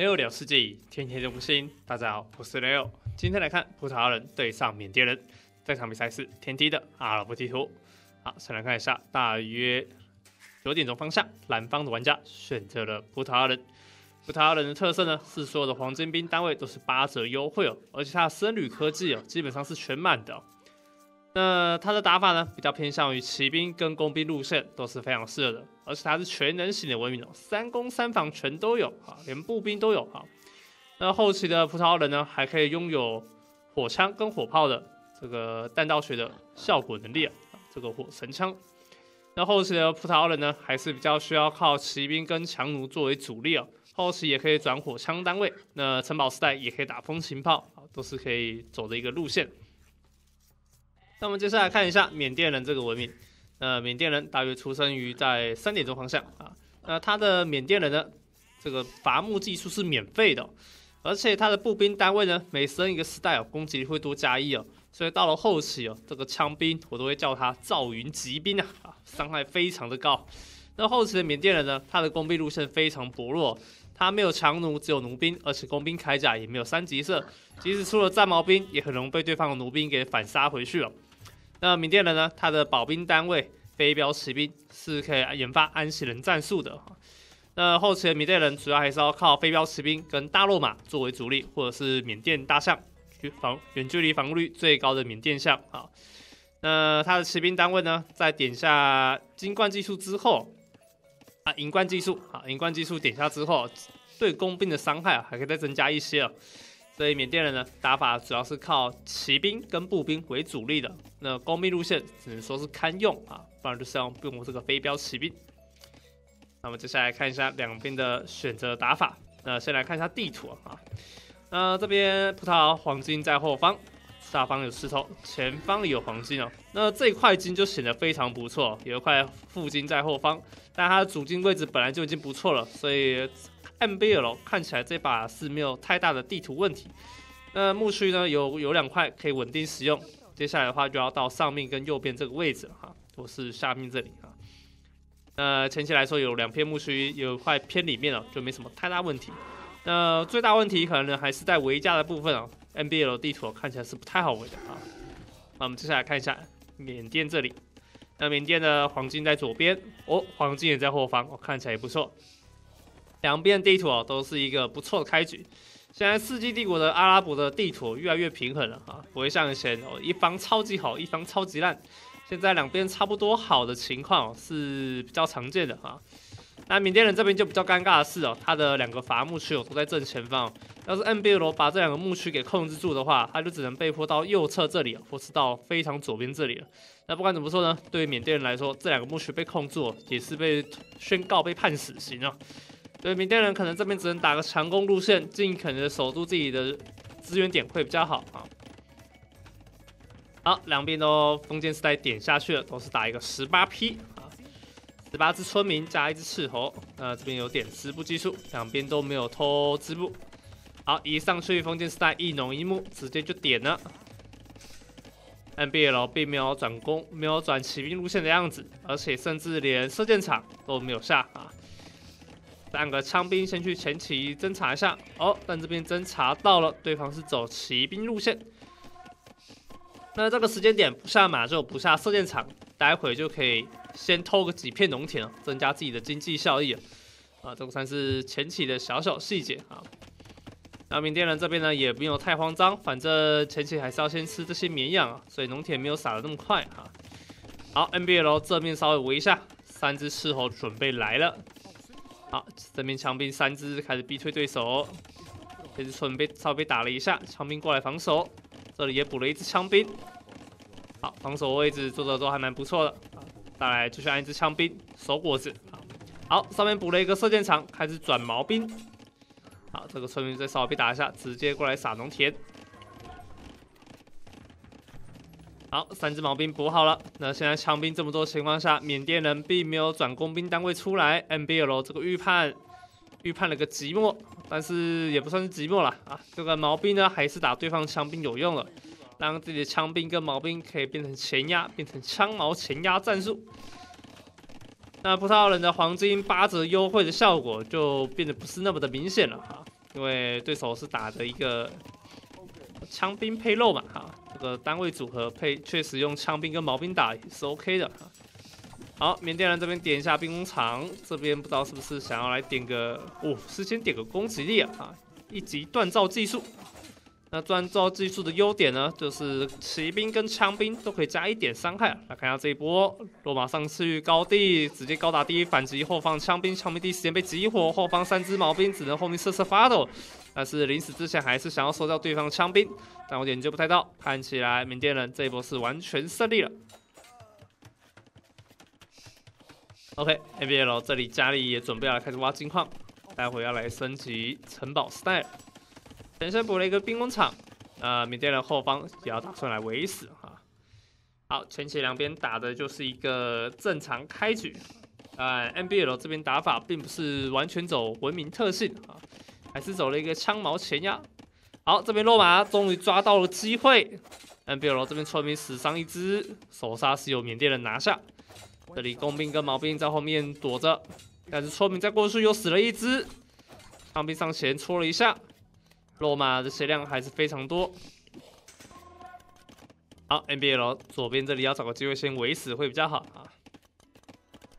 六聊世界，天天都不新。大家好，我是 Leo。今天来看葡萄牙人对上缅甸人，这场比赛是天梯的阿拉伯地图。好，先来看一下，大约九点钟方向，蓝方的玩家选择了葡萄牙人。葡萄牙人的特色呢，是所有的黄金兵单位都是八折优惠哦，而且它的僧侣科技哦，基本上是全满的。那他的打法呢，比较偏向于骑兵跟工兵路线都是非常适合的，而且它是全能型的文明哦，三攻三防全都有啊，连步兵都有啊。那后期的葡萄牙人呢，还可以拥有火枪跟火炮的这个弹道学的效果能力啊，这个火神枪。那后期的葡萄牙人呢，还是比较需要靠骑兵跟强弩作为主力啊，后期也可以转火枪单位，那城堡时代也可以打风琴炮啊，都是可以走的一个路线。那我们接下来看一下缅甸人这个文明。呃，缅甸人大约出生于在三点钟方向啊。那他的缅甸人呢，这个伐木技术是免费的，而且他的步兵单位呢，每升一个时代哦，攻击力会多加一哦。所以到了后期哦，这个枪兵我都会叫他赵云骑兵啊，啊，伤害非常的高。那后期的缅甸人呢，他的工兵路线非常薄弱，他没有强弩，只有弩兵，而且工兵铠甲也没有三级射，即使出了战矛兵，也很容易被对方的弩兵给反杀回去了。那缅甸人呢？他的保兵单位飞镖骑兵是可以研发安息人战术的。那后期的缅甸人主要还是要靠飞镖骑兵跟大肉马作为主力，或者是缅甸大象，防远距离防御率最高的缅甸象啊。那他的骑兵单位呢，在点下金冠技术之后啊，银冠技术啊，银冠技术点下之后，对工兵的伤害啊，还可以再增加一些啊。所以缅甸人呢打法主要是靠骑兵跟步兵为主力的，那工兵路线只能说是堪用啊，不然就是要用这个飞镖骑兵。那么接下来看一下两边的选择打法。那先来看一下地图啊，那这边葡萄黄金在后方，下方有石头，前方有黄金哦。那这块金就显得非常不错，有一块副金在后方，但它的主金位置本来就已经不错了，所以。MBL 看起来这把是没有太大的地图问题。那牧区呢有有两块可以稳定使用。接下来的话就要到上面跟右边这个位置了哈，或是下面这里哈。那前期来说有两片牧区，有块偏里面了，就没什么太大问题。那最大问题可能还是在围架的部分哦。MBL 地图看起来是不太好围的啊。那我们接下来看一下缅甸这里。那缅甸的黄金在左边哦，黄金也在后方，哦，看起来也不错。两边地图哦都是一个不错的开局。现在世纪帝国的阿拉伯的地图越来越平衡了啊，不会像以前哦一方超级好，一方超级烂。现在两边差不多好的情况是比较常见的哈。那缅甸人这边就比较尴尬的是哦，他的两个伐木区哦都在正前方。要是 NBL 把这两个牧区给控制住的话，他就只能被迫到右侧这里，或是到非常左边这里了。那不管怎么说呢，对于缅甸人来说，这两个牧区被控住也是被宣告被判死刑啊。对缅甸人可能这边只能打个强攻路线，尽可能守住自己的资源点会比较好啊。好，两边都封建时代点下去了，都是打一个十八 P 啊，十八只村民加一只斥候。那这边有点织布技术，两边都没有偷织布。好，一上去封建时代一农一牧，直接就点了。NBL 并没有转攻，没有转骑兵路线的样子，而且甚至连射箭场都没有下啊。三个枪兵先去前期侦查一下哦，但这边侦查到了，对方是走骑兵路线。那这个时间点不下马就不下射箭场，待会就可以先偷个几片农田增加自己的经济效益啊。这个算是前期的小小细节啊。那缅甸人这边呢也没有太慌张，反正前期还是要先吃这些绵羊啊，所以农田没有撒的那么快哈。好，NBL 正面稍微围一下，三只斥候准备来了。好，这边枪兵三只开始逼退对手，这只村民被稍微打了一下，枪兵过来防守，这里也补了一只枪兵。好，防守位置做的都还蛮不错的。再来继续按一只枪兵守果子。好，上面补了一个射箭场，开始转毛兵。好，这个村民再稍微被打一下，直接过来撒农田。好，三只毛兵补好了。那现在枪兵这么多情况下，缅甸人并没有转工兵单位出来。NBL 这个预判预判了个寂寞，但是也不算是寂寞了啊。这个毛兵呢，还是打对方枪兵有用了，让自己的枪兵跟毛兵可以变成前压，变成枪毛前压战术。那葡萄人的黄金八折优惠的效果就变得不是那么的明显了啊。因为对手是打的一个枪兵配肉嘛哈，这个单位组合配确实用枪兵跟毛兵打也是 OK 的。好，缅甸人这边点一下兵工厂，这边不知道是不是想要来点个哦，是先点个攻击力啊，一级锻造技术。那锻造技术的优点呢，就是骑兵跟枪兵都可以加一点伤害。来看一下这一波，落马上去高地，直接高打第一反击，后方枪兵，枪兵第一时间被激活，后方三只毛兵只能后面瑟瑟发抖。但是临死之前还是想要收掉对方的枪兵，但我点就不太到，看起来缅甸人这一波是完全胜利了。OK，ABL 这里家里也准备要开始挖金矿，待会要来升级城堡 style。前身补了一个兵工厂，呃，缅甸人后方也要打算来围死哈。好，前期两边打的就是一个正常开局，呃，NBL 这边打法并不是完全走文明特性啊，还是走了一个枪矛前压。好，这边落马终于抓到了机会，NBL 这边村民死伤一只，首杀是由缅甸人拿下。这里工兵跟毛兵在后面躲着，但是村民在过去又死了一只，枪兵上前戳了一下。落马的血量还是非常多。好，NBL 左边这里要找个机会先围死会比较好啊。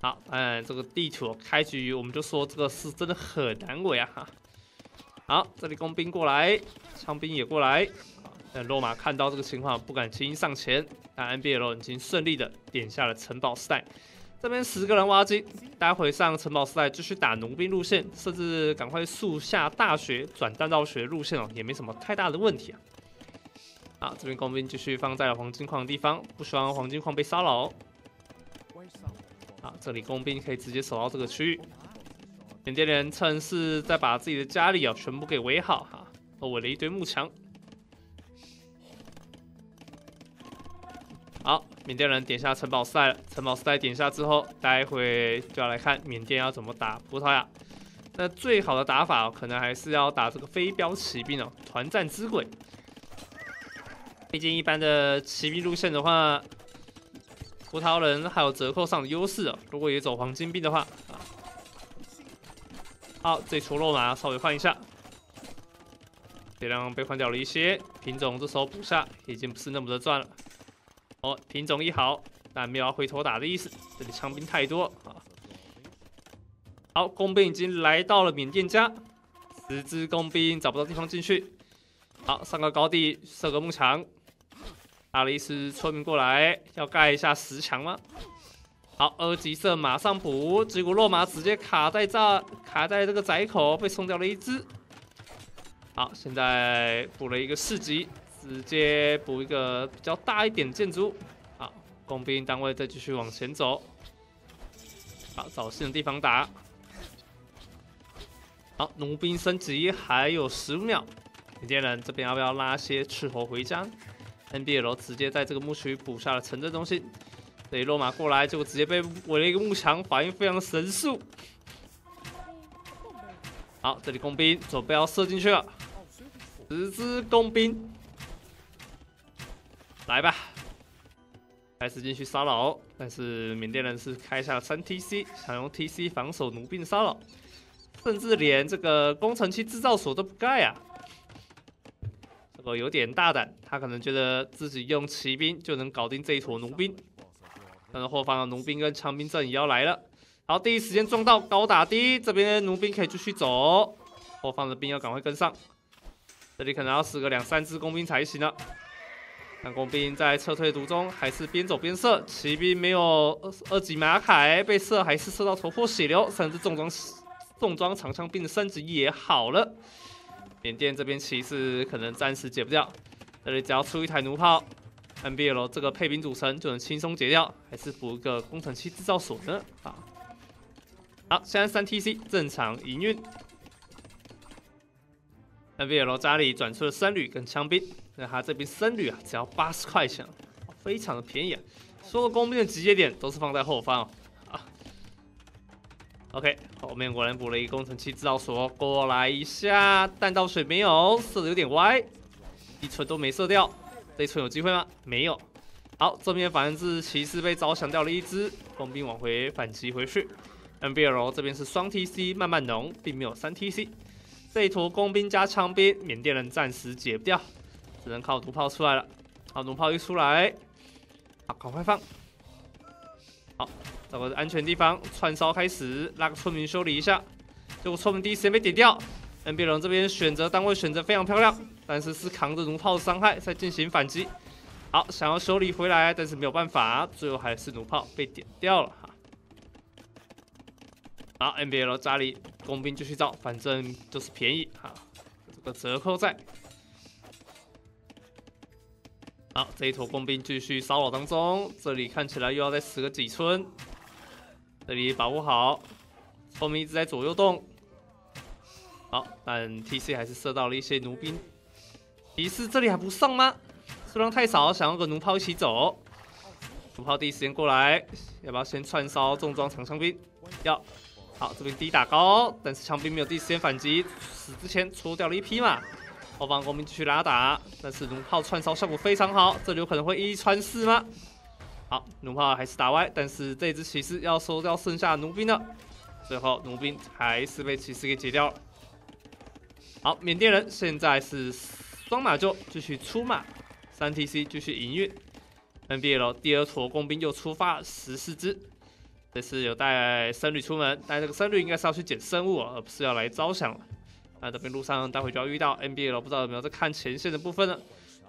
好，嗯，这个地图开局我们就说这个是真的很难围啊哈。好，这里工兵过来，枪兵也过来。但罗马看到这个情况不敢轻易上前，但 NBL 已经顺利的点下了城堡时代。这边十个人挖金，待会上城堡时代继续打农兵路线，甚至赶快速下大学转弹道学路线哦，也没什么太大的问题啊。啊，这边工兵继续放在了黄金矿的地方，不希望黄金矿被骚扰。啊，这里工兵可以直接守到这个区域。缅甸人趁势再把自己的家里啊全部给围好哈，围了一堆木墙。好，缅甸人点下城堡赛了。城堡赛点下之后，待会就要来看缅甸要怎么打葡萄牙。那最好的打法可能还是要打这个飞镖骑兵哦，团战之鬼。毕竟一般的骑兵路线的话，葡萄人还有折扣上的优势哦。如果也走黄金兵的话，好，这出落马稍微换一下，血量被换掉了一些，品种这时候补下已经不是那么的赚了。哦，品种一好，但没有回头打的意思。这里枪兵太多啊！好，工兵已经来到了缅甸家，十支工兵找不到地方进去。好，上个高地设个木墙，打了一支村民过来，要盖一下石墙吗？好，二级射马上补，结果落马直接卡在这，卡在这个窄口，被送掉了一只。好，现在补了一个四级。直接补一个比较大一点建筑，好，工兵单位再继续往前走，好，找新的地方打，好，弩兵升级还有十五秒，缅甸人这边要不要拉些斥候回家？NBL 直接在这个墓区补下了城镇中心，这里落马过来就直接被围了一个幕墙，反应非常神速，好，这里工兵准备要射进去了，十支工兵。来吧，开始进去骚扰，但是缅甸人是开下了三 TC，想用 TC 防守奴兵骚扰，甚至连这个工程器制造所都不盖啊！这个有点大胆，他可能觉得自己用骑兵就能搞定这一坨奴兵，但是后方的奴兵跟枪兵阵也要来了，好，第一时间撞到高打低，这边奴兵可以继续走，后方的兵要赶快跟上，这里可能要死个两三只工兵才行了。但工兵在撤退途中还是边走边射，骑兵没有二级马凯被射，还是射到头破血流，甚至重装重装长枪兵的升级也好了。缅甸这边骑士可能暂时解不掉，这里只要出一台弩炮，NBL 这个配兵组成就能轻松解掉，还是补一个工程器制造所呢？啊，好，现在三 TC 正常营运，NBL 家里转出了僧侣跟枪兵。那他这边僧侣啊，只要八十块钱，非常的便宜啊。所有工兵的集结点都是放在后方啊。OK，后面果然补了一个工程器制造所，过来一下，弹道水没有，射的有点歪，一村都没射掉，这一村有机会吗？没有。好，这边反正是骑士被招降掉了一只，工兵往回反击回去。NBL 这边是双 TC 慢慢浓，并没有三 TC。这一坨工兵加枪兵，缅甸人暂时解不掉，只能靠毒炮出来了。好，毒炮一出来，好，赶快放。好，找个安全地方串烧开始，拉个村民修理一下。结果村民第一时间被点掉。N B 龙这边选择单位选择非常漂亮，但是是扛着弩炮伤害在进行反击。好，想要修理回来，但是没有办法，最后还是弩炮被点掉了哈。好，N B L 家里工兵继续造，反正就是便宜哈，这个折扣在。好，这一坨工兵继续骚扰当中，这里看起来又要再死个几村，这里保护好，后面一直在左右动。好，但 T C 还是射到了一些弩兵，骑士这里还不上吗？数量太少，想要跟弩炮一起走。弩炮第一时间过来，要不要先串烧重装长枪兵？要。好，这边第一打高，但是枪兵没有第一时间反击，死之前戳掉了一匹嘛。后方工兵继续拉打，但是弩炮串烧效果非常好，这里有可能会一一穿四吗？好，弩炮还是打歪，但是这只骑士要收掉剩下的弩兵了。最后弩兵还是被骑士给解掉了。好，缅甸人现在是双马厩继续出马，三 TC 继续营运。NBL 第二坨工兵又出发十四只。这次有带僧侣出门，但这个僧侣应该是要去捡生物，而不是要来招降了。那这边路上待会就要遇到 NBL，不知道有没有在看前线的部分呢？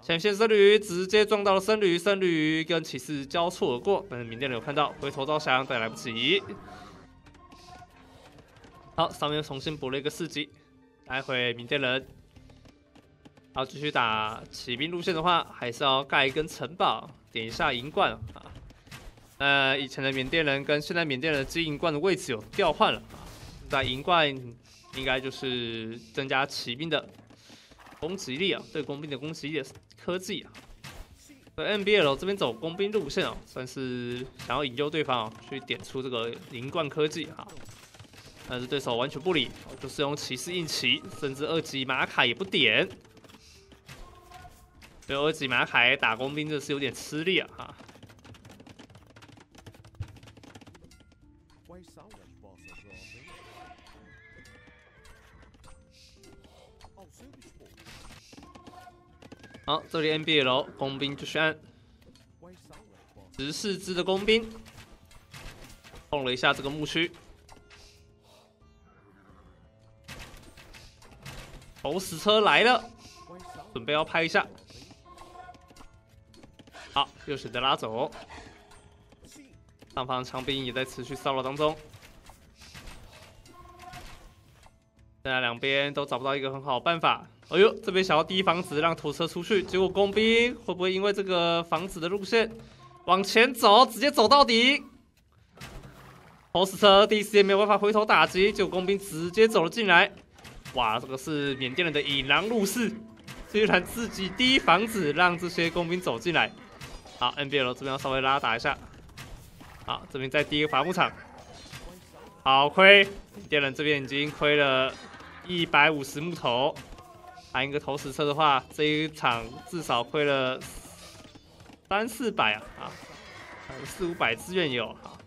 前线僧侣直接撞到了僧侣，僧侣跟骑士交错而过，但是缅甸人有看到，回头招降但来不及。好，上面重新补了一个四级，待会缅甸人，好继续打骑兵路线的话，还是要盖一根城堡，点一下银冠啊。呃，以前的缅甸人跟现在缅甸人的金银冠的位置有调换了啊。在银冠应该就是增加骑兵的攻击力啊，对工兵的攻击力的科技啊。在 NBL 这边走工兵路线哦，算是想要引诱对方去点出这个银冠科技哈。但是对手完全不理，就是用骑士硬骑，甚至二级马卡也不点。对二级马凯打工兵这是有点吃力啊哈。好，这里 NBA 楼工兵就选十四支的工兵，碰了一下这个牧区，投石车来了，准备要拍一下，好，又选择拉走，上方枪兵也在持续骚扰当中，现在两边都找不到一个很好的办法。哎呦，这边想要第一房子让土车出去，结果工兵会不会因为这个房子的路线往前走，直接走到底？投石车第一时间没有办法回头打击，就工兵直接走了进来。哇，这个是缅甸人的引狼入室，居然自己第一房子让这些工兵走进来。好，NBL 这边要稍微拉打一下。好，这边再第一个伐木场，好亏，缅甸人这边已经亏了一百五十木头。含一个投石车的话，这一场至少亏了三四百啊啊，四五百资源有好。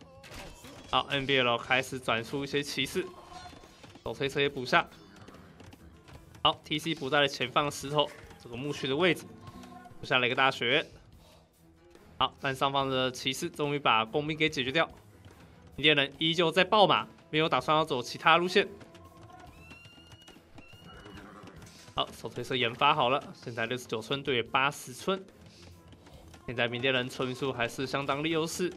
好，NBL 开始转出一些骑士，手推车也补下。好，TC 补在了前方石头这个墓区的位置，补下了一个大穴。好，但上方的骑士终于把工兵给解决掉，缅甸人依旧在爆马，没有打算要走其他路线。好，手推车研发好了，现在六十九村对八十村，现在缅甸人村民数还是相当的优势。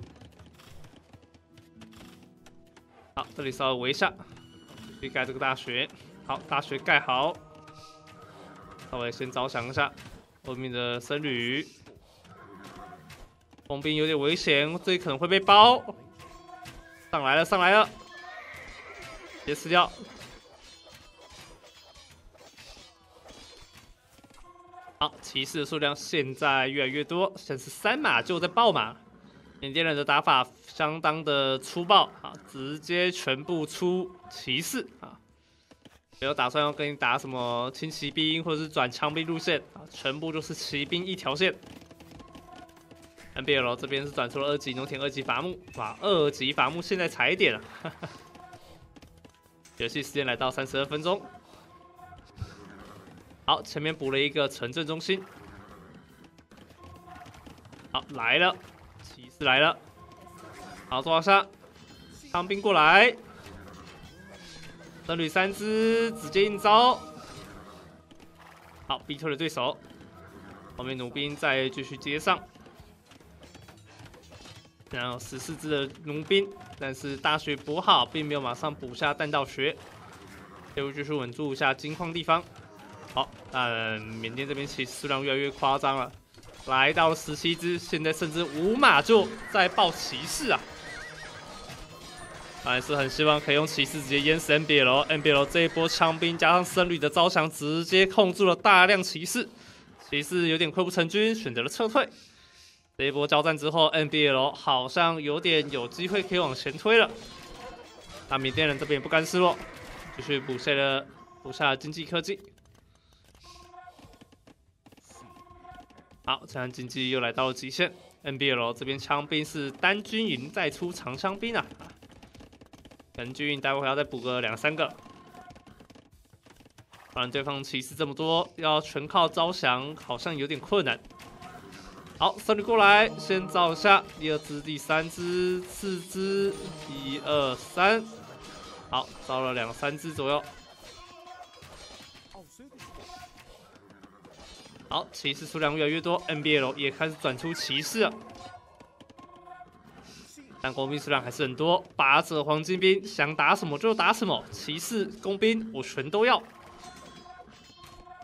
好，这里稍微围一下，去盖这个大学。好，大学盖好，稍微先着想一下后面的僧侣，工兵有点危险，这里可能会被包。上来了，上来了，别死掉。好，骑士的数量现在越来越多，像是三马就在爆马。缅甸人的打法相当的粗暴啊，直接全部出骑士啊，没有打算要跟你打什么轻骑兵或者是转枪兵路线啊，全部都是骑兵一条线。NBL 这边是转出了二级农田、二级伐木，哇，二级伐木现在踩点了。游戏时间来到三十二分钟。好，前面补了一个城镇中心。好，来了，骑士来了。好，抓下，枪兵过来。僧侣三只，直接应招。好，逼退了对手。后面弩兵再继续接上。然后十四只的弩兵，但是大学补好，并没有马上补下弹道学。就继续稳住一下金矿地方。好，但缅甸这边其实数量越来越夸张了，来到了十七只，现在甚至五马就在爆骑士啊！还是很希望可以用骑士直接淹死 NBL，NBL 这一波枪兵加上僧侣的招降，直接控住了大量骑士，骑士有点溃不成军，选择了撤退。这一波交战之后，NBL 好像有点有机会可以往前推了。那缅甸人这边也不甘示弱，继续补下了补下经济科技。好，这样经济又来到了极限。NBL 这边枪兵是单军营再出长枪兵啊，可能军营待会还要再补个两三个。不然对方骑士这么多，要全靠招降好像有点困难。好，僧侣过来，先造下第二只、第三只、四只，一二三，好，造了两三只左右。好，骑士数量越来越多，NBL 也开始转出骑士了，但工兵数量还是很多，八者黄金兵想打什么就打什么，骑士、工兵我全都要，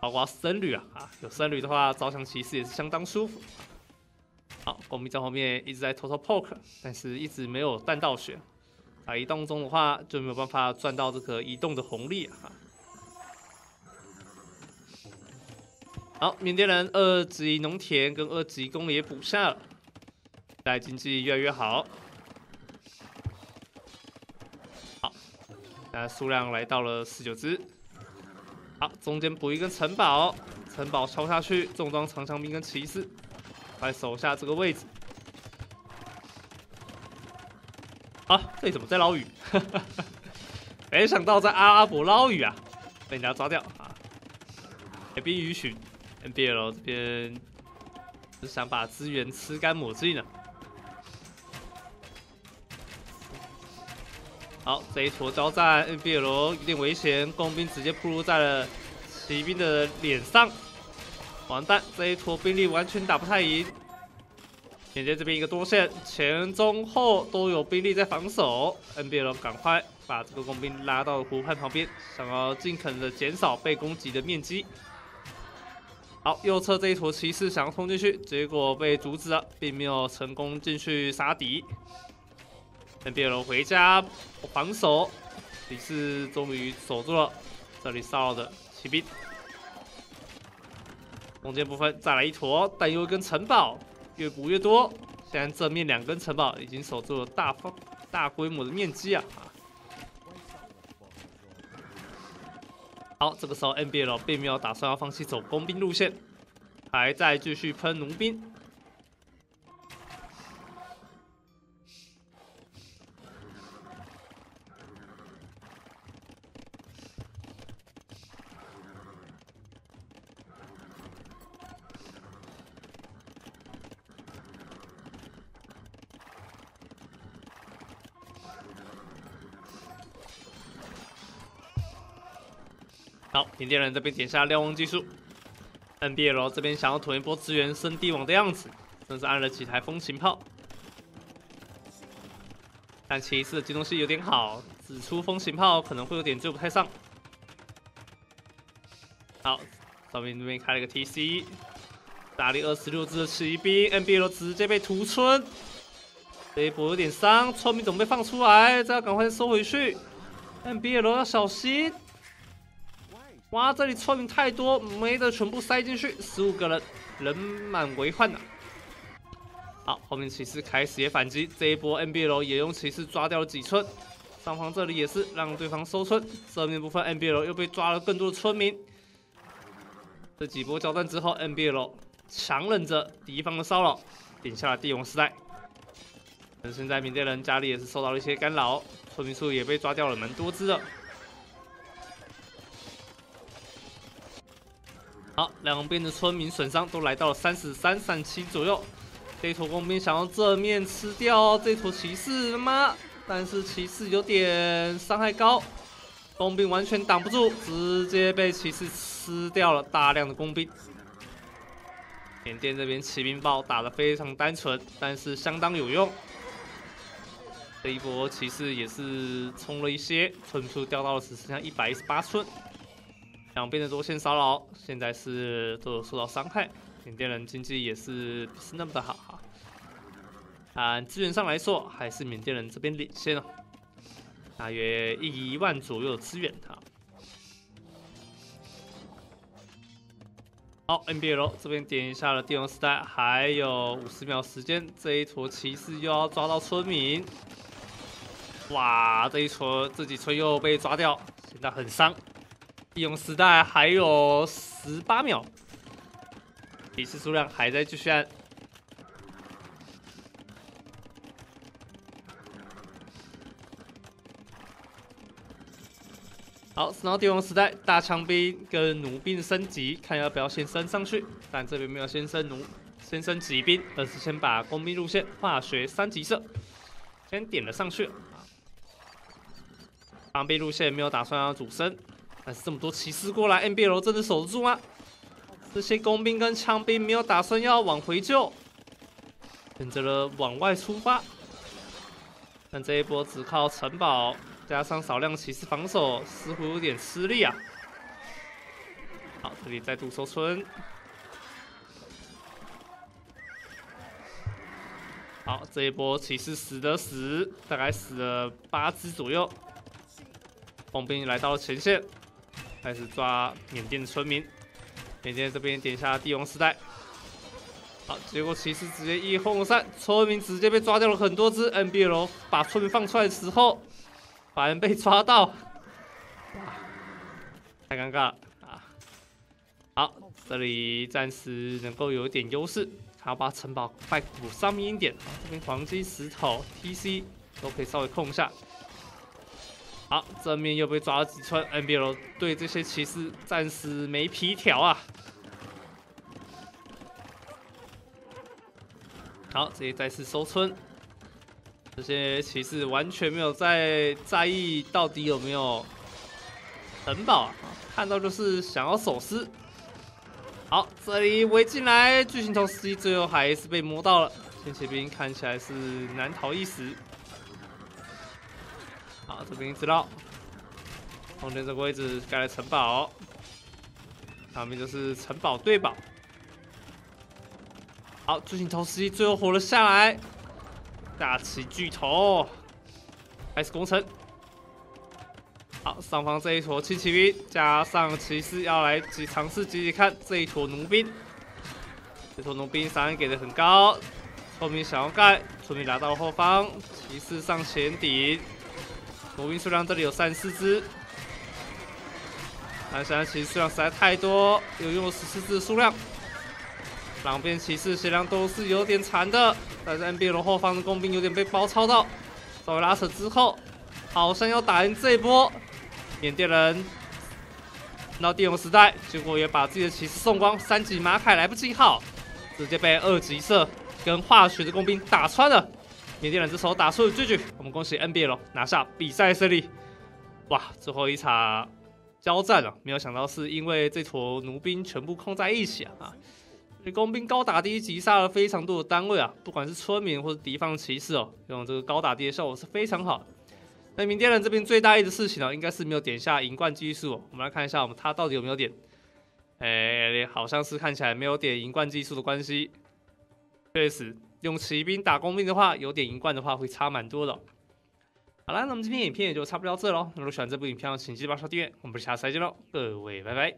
包括僧侣啊啊，有僧侣的话，招降骑士也是相当舒服。好，工兵在后面一直在偷偷 poke，但是一直没有弹道血，啊，移动中的话就没有办法赚到这个移动的红利啊。好，缅甸人二级农田跟二级工业补下了，在经济越来越好。好，那数量来到了十九只。好，中间补一根城堡，城堡敲下去，重装长枪兵跟骑士来守下这个位置。啊，这里怎么在捞鱼？没想到在阿拉伯捞鱼啊，被人家抓掉啊！海滨鱼群。NBL 这边是想把资源吃干抹净呢。好，这一坨交战，NBL 有点危险，工兵直接扑入在了骑兵的脸上，完蛋，这一坨兵力完全打不太赢。缅甸这边一个多线，前中后都有兵力在防守，NBL 赶快把这个工兵拉到湖畔旁边，想要尽可能的减少被攻击的面积。好，右侧这一坨骑士想要冲进去，结果被阻止了，并没有成功进去杀敌。NBL 回家防守，骑士终于守住了这里骚扰的骑兵。中间部分再来一坨，但又一根城堡，越补越多。现在正面两根城堡已经守住了大方大规模的面积啊！好，这个时候 NBL 并没有打算要放弃走工兵路线，还在继续喷农兵。好，缅甸人这边点下瞭望技术，NBL 这边想要囤一波资源升帝王的样子，甚至按了几台风琴炮，但骑士的机动性有点好，只出风琴炮可能会有点追不太上。好，上面这边开了个 TC，打了二十六只的骑兵，NBL 直接被屠村，这一波有点伤，村民总被放出来？这要赶快收回去，NBL 要小心。哇，这里村民太多，没得全部塞进去，十五个人人满为患呐。好，后面骑士开始也反击，这一波 NBL 也用骑士抓掉了几村，上方这里也是让对方收村，正面部分 NBL 又被抓了更多的村民。这几波交战之后，NBL 强忍着敌方的骚扰，顶下了帝王时代。但现在缅甸人家里也是受到了一些干扰，村民数也被抓掉了蛮多只的。好，两边的村民损伤都来到了三十三、三七左右。这坨工兵想要正面吃掉这坨骑士吗？但是骑士有点伤害高，工兵完全挡不住，直接被骑士吃掉了大量的工兵。缅甸这边骑兵炮打得非常单纯，但是相当有用。这一波骑士也是冲了一些，村数掉到了只剩下一百一十八村。两边的多线骚扰，现在是都有受到伤害。缅甸人经济也是不是那么的好哈。按资源上来说，还是缅甸人这边领先哦，大约一万左右的资源哈。好，NBL 这边点一下了帝王时代，还有五十秒时间，这一坨骑士又要抓到村民。哇，这一撮自己村又被抓掉，现在很伤。利用时代还有十八秒，骑士数量还在继续按。好，然后帝王时代大枪兵跟弩兵升级，看要不要先升上去。但这边没有先升弩，先升骑兵，而是先把工兵路线化学三级射先点了上去。防备路线没有打算要主升，但是这么多骑士过来，NBL 真的守得住吗？这些工兵跟枪兵没有打算要往回救，选择了往外出发。但这一波只靠城堡加上少量骑士防守，似乎有点吃力啊。好，这里再度收村。好，这一波骑士死的死，大概死了八只左右。工兵来到了前线，开始抓缅甸的村民。缅甸这边点一下帝王时代，好，结果骑士直接一轰三，村民直接被抓掉了很多只。NBL 把村民放出来的时候，反而被抓到，哇，太尴尬了啊！好，这里暂时能够有一点优势，还要把城堡快补上面一点。这边黄金石头、TC 都可以稍微控一下。好，正面又被抓了几村，NBL 对这些骑士暂时没皮条啊。好，这里再次收村，这些骑士完全没有在在意到底有没有城堡啊，看到就是想要守尸。好，这里围进来，巨型头司机最后还是被摸到了，先骑兵看起来是难逃一死。这边知道，中间这个位置盖了城堡，旁边就是城堡对堡。好，巨型头司机最后活了下来，大旗巨头，开始攻城。好，上方这一坨轻骑兵加上骑士要来挤尝试挤挤看这一坨弩兵，这坨弩兵伤害给的很高，村民想要盖，村民来到后方，骑士上前顶。弩兵数量这里有三四只，但现在骑士数量实在太多，有用了十四只数量。两边骑士血量都是有点残的，但是 NBL 后方的工兵有点被包抄到，稍微拉扯之后，好像要打赢这一波。缅甸人到电王时代，结果也把自己的骑士送光，三级马凯来不及好，直接被二级射跟化学的工兵打穿了。缅甸人这时候打出了巨巨，我们恭喜 NBL 拿下比赛胜利。哇，最后一场交战了，没有想到是因为这坨弩兵全部控在一起啊！这工兵高打低击杀了非常多的单位啊，不管是村民或者敌方骑士哦，用这个高打低的效果是非常好的。那缅甸人这边最大意的事情呢，应该是没有点下银冠技术哦。我们来看一下，我们他到底有没有点？哎，好像是看起来没有点银冠技术的关系，确实。用骑兵打工兵的话，有点银冠的话会差蛮多的。好了，那么今天影片也就差不多到这喽。如果喜欢这部影片，请记得帮手订阅。我们下次再见喽，各位拜拜。